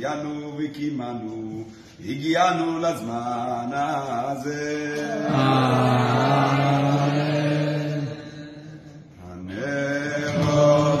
שהחיינו וקימנו, הגיענו לזמן הזה. אמן. הנרות